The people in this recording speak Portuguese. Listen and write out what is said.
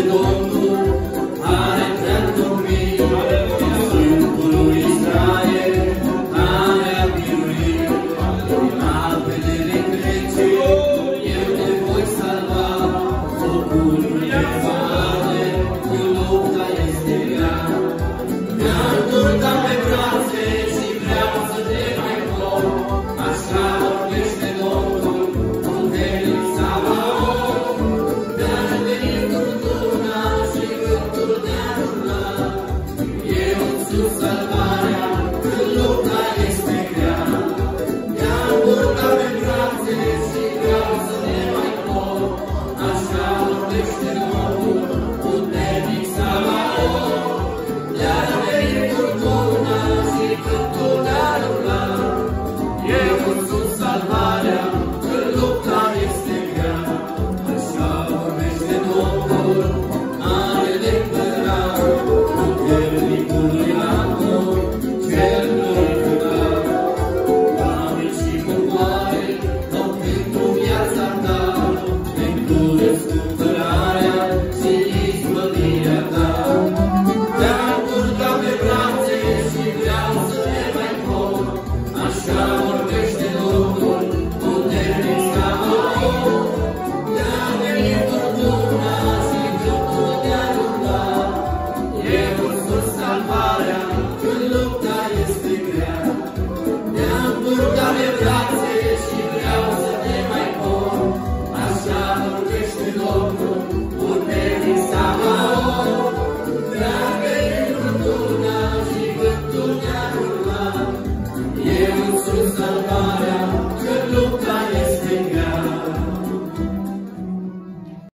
chegou